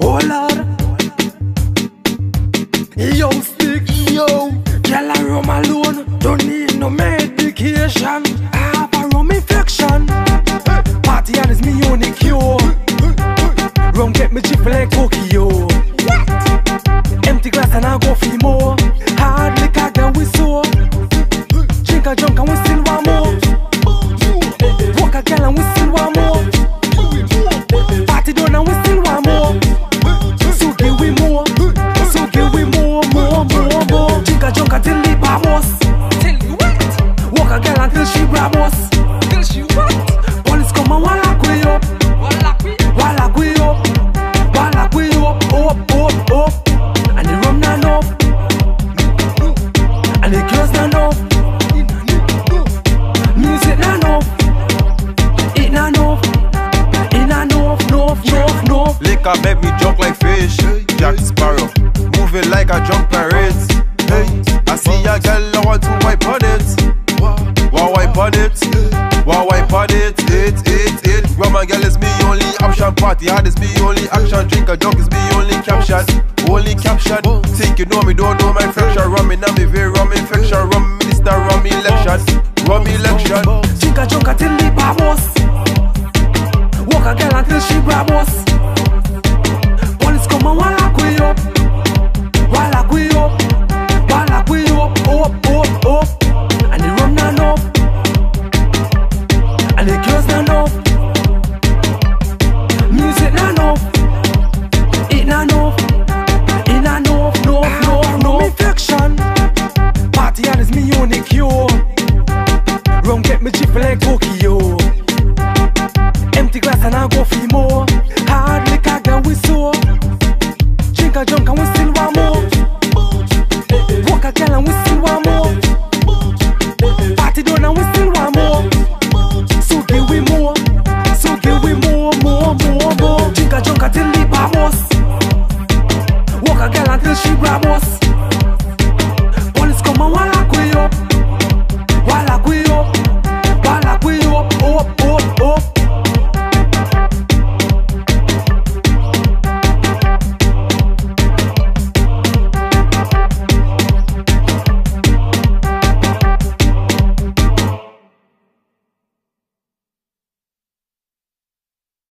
Oh Lord. Yo, stick, yo. Girl, I roam alone. Don't need no medication. I have a rum infection. Party and it's me only cure. Rum get me cheap like Tokyo. Empty glass and I go for more. Hard liquor get we so. Drink a drunk and we still want more. Walk a girl she grab us. Till she what? Police come and wallop we up. Wallop we up. Wallop we up, up, up, up. And the rum not enough. And the girls not enough. Music not enough. It not enough. It not enough, enough, enough, enough. Liquor make me drunk like fish. Jack Sparrow, moving like a drunk parade. On it? It, it, it. Rum and girl is me only option. Party hard is me only action. Drink a drunk is me only caption. Only caption. Think you know me, don't know my fraction. Rum in me very rum infection. Rum minister, rum election. Rum election. Drink a drunk until the bubbles. Walk a girl until she grab not enough. Music not enough. It not enough. It not enough. No, no, no. Party me cure. Get me like Tokyo. Empty glass and I go for more. We so. Drink a junk and we still want more. can't she grab?